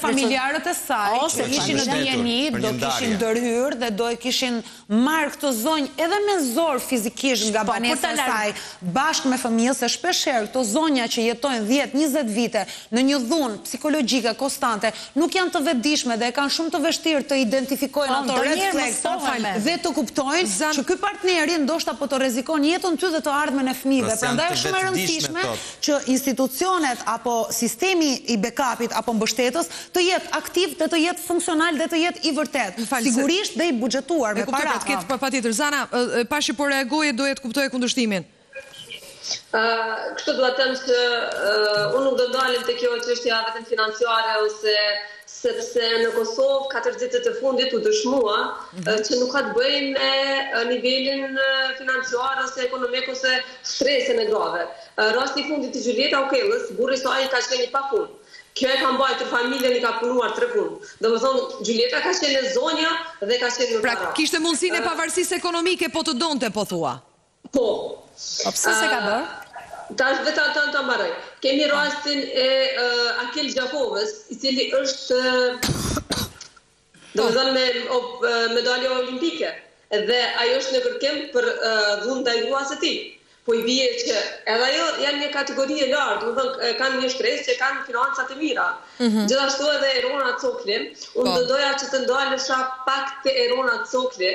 Familjarët e saj që ishin në dijeni do kishin ndërhyrë dhe do e kishin marrë këtë zonjë edhe me zor fizikisht nga banesa e saj bashkë me fëmijët se shpesh herë këto zonja që jetojnë dhjetë njëzet vite në një dhunë psikologjike konstante nuk janë të vetëdijshme dhe e kanë shumë të vështirë të identifikojnë ato red flags dhe të kuptojnë që ky partneri ndoshta po të rrezikon jetën ty dhe të ardhmen e fëmijëve prandaj është shumë e rëndësishme që institucionet apo sistemi i bekapit apo mbështetës të jetë aktiv dhe të jetë funksional dhe të jetë i vërtetë, sigurisht dhe i buxhetuar me para. E kuptoj, pra të ketë, patjetër. Zana, e pash që po reagoje, doje të kuptoja kundërshtimin. Kështu dua të them që unë nuk do ndalem te kjo çështja vetëm financiare ose sepse në Kosovë katër ditët e fundit u dëshmua që nuk ka të bëjë me nivelin financiar ose ekonomik ose Shtresën e grave. Rasti i fundit i Xhuljeta Ukellës, burri i saj ka qenë i papunë. Kjo e ka mbajtur familjen, i ka punuar tre punë. Domethënë, Xhuljeta ka qenë e zonja dhe ka qenë me para. Pra, kishte mundësinë e pavarësisë ekonomike po të donte, po thua. Po. Po pse s'e ka bërë? Tash dhe ta ta mbaroj. Kemi rastin e Akil Gjakovës, i cili është Domethënë me medalje olimpike edhe ai është në kërkim për dhunë ndaj gruas së tij. Po i bie që edhe ata janë një kategori e lartë, domethënë kanë një shtresë që kanë financat e mira. Gjithashtu edhe Erona Cokli, unë do doja që të ndalesha pak te Erona Cokli,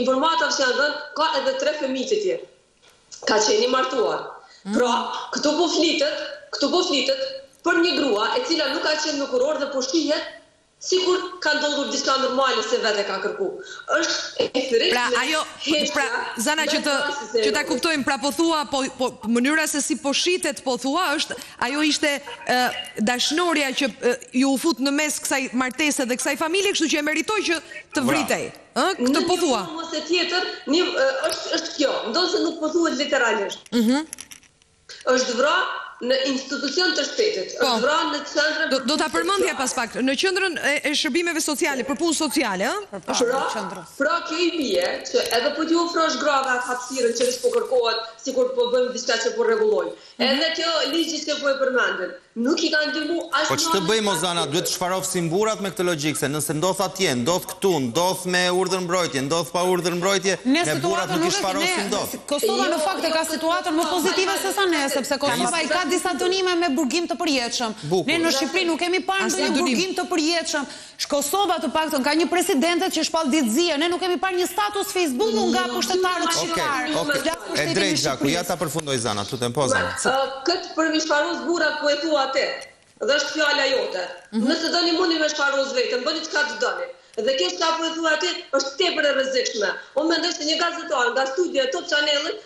Informatave që janë dhënë ka edhe tre fëmijë të tjerë. Ka qenë i martuar. Pra, këtu po flitet, këtu po flitet për një grua e cila nuk ka qenë në kurorë dhe po shihet sikur ka ndodhur diçka normale se vetë e ka kërku. Është e frikshme. Pra ajo, pra Zana që të që ta kuptojmë, pra po thua po po mënyra se si po shitet po thua është ajo ishte ë dashnorja që ju u fut në mes kësaj martese dhe kësaj familje, kështu që e meritoi që të vritej. Ë, këtë po thua. Në një formë ose tjetër, është kjo, ndonëse nuk po thuhet literalisht. Ëh. Mhm. Është vrarë në institucion të shtetit, është vrarë në qendrën do, do ta përmendja pas pak, në qendrën e, e shërbimeve sociale, për punë sociale, ëh? Për pra, pra, qendrës. Pra kjo i bie që edhe po t'ju ofrosh grave atë hapësirën që po kërkohet, sikur po bëjmë diçka që po rregullojmë. Edhe kjo ligji që po e përmendën, nuk i ka ndihmu as Po ç'të bëjmë o Zana, duhet të shfarosim burrat me këtë logjikë, se nëse ndodh atje, ndodh këtu, ndodh me urdhër mbrojtje, ndodh pa urdhër mbrojtje, ne burrat nuk i shfarosim dot. Kosova në fakt e ka situatën më pozitive se sa ne, sepse Kosova i ka disa dënime me burgim të përjetshëm. Ne në Shqipëri nuk kemi parë ndonjë burgim të përjetshëm. Kosova të paktën ka një presidente që shpall ditë zi e ne nuk kemi parë një status fejsbuku nga pushtetarët shqiptarë që flas për shtetin e Shqipërisë. Okej, okej, e drejtë Zhaku, ja ta përfundoj Zana, të lutem, po Zana. Këtë për me shfarosë burrat po e thua ti dhe është fjala jote. Nëse doni mundi me shfarosë veten, bëni çka të doni. Dhe kjo çka po e thua ti është tepër e rrezikshme. Unë mendoj se një gazetar nga studioja e Top Channel-it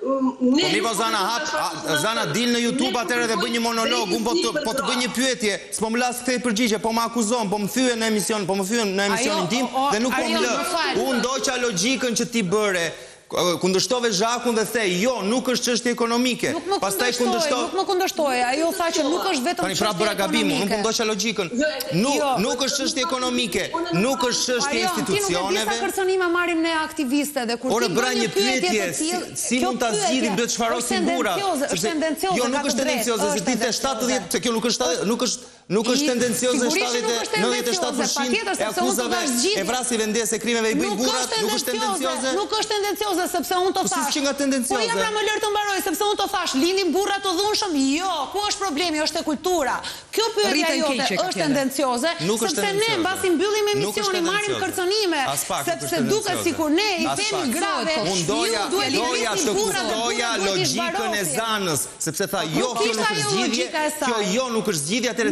Po mi po zana hap, zana dil në Youtube atëherë dhe bëj një monolog, unë po të po të bëj një pyetje, s'po më lë të kthej përgjigje, po më akuzon, po më fyen në emision, po më fyen në emisionin tim dhe nuk po më lë. Unë ndoqa logjikën që ti bëre, kundërshtove Zhakun dhe the, jo, nuk është çështje ekonomike. Nuk më kundërshtoi, nuk më kundërshtoi, ajo tha që nuk është vetëm çështje ekonomike. Tani prapë bëra gabim, unë po ndoqa logjikën. Jo, nuk është çështje ekonomike, nuk është çështje institucionesh. Arion, ti nuk e di sa kërcënime marrim ne aktivistet dhe kur ti bën një pyetje të tillë, si mund ta zgjidhim duhet të shfarosim burrat. Është tendencioze, jo nuk është tendencioze, se ti the 70, se kjo nuk është nuk është nuk është tendencioze 70 97% e akuzave e vrasjeve edhe e krimeve i bëjnë burrat, nuk është tendencioze. Nuk është tendencioze sepse unë të thashë. Po ja pra më lër të mbaroj sepse unë të thashë, lindin burra të dhunshëm? Jo, ku është problemi, është te kultura. Kjo pyetja jote është tendencioze, sepse ne mbasi mbyllim emisionin marrim kërcënime, sepse duket sikur ne i themi grave, ju duhet t'i vrisni burrat dhe burrat duhet t'i shfarosni. Nuk ishte ajo logjika e saj.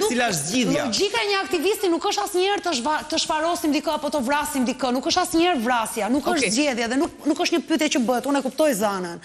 Nuk, logjika e një aktivisti nuk është asnjëherë të të shfarosim dikë apo të vrasim dikë, nuk është asnjëherë vrasja, nuk është zgjedhje dhe nuk nuk është një pyetje që bëhet, unë e kuptoj Zanën.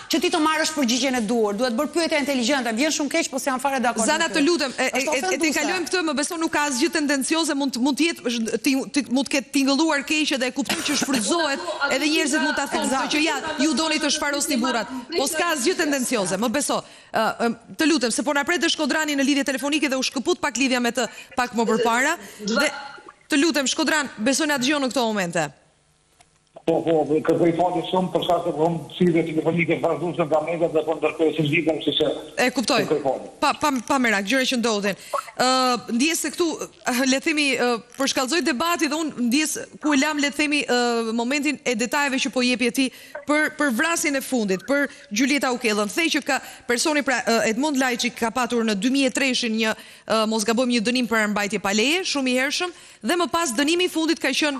Që ti të marrësh përgjigjen e duhur, duhet bërë pyetja inteligjente, më vjen shumë keq po s'jam fare dakord me ty. Zana të lutem, e tejkalojmë këtë, më beso nuk ka asgjë tendencioze, mund mund të jetë mund të ketë tingëlluar keq edhe e kuptoj që shfrytëzohet edhe njerëzit mund ta thonë këtë që ja ju doni të shfarosni burrat, po s'ka asgjë tendencioze, më beso. Të lutem, se po na pret dhe Shkodrani në lidhje telefonike dhe u shkëput pak lidhja me të pak më përpara dhe të lutem Shkodran, besoj na dëgjon në këto momente. Po, po, kërkoj falje shumë për shkak se kam thirrje telefonike të vazhdueshme nga mediat dhe po ndërpritet lidhja, kështu që E kuptoj. Kërkoj falje. Pa pa pa merak, gjëra që ndodhin. Ë, ndjesë se këtu le të themi ë, përshkallëzoi debati dhe unë ndjesë ku e lamë le të themi ë, momentin e detajeve që po jepje ti për për vrasjen e fundit, për Gjulieta Ukellën. The që ka personi pra ë, Edmond Lajçi ka patur në dy mijë e tre-shin një ë, mos gaboj një një dënim për armëmbajtje pa leje, shumë i hershëm dhe më pas dënimi i fundit ka qenë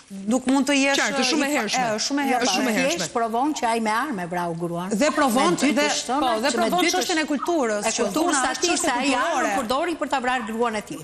Nuk mund të jesh... Qartë, shumë e hershme. Shumë e hershme. Shumë e hershme. Thjesht provon që ai me armë e vrau gruan. Dhe provon që dhe po, dhe provon çështjen e kulturës. E kulturës sa ti sa ai armë përdori për ta vrarë gruan e tij.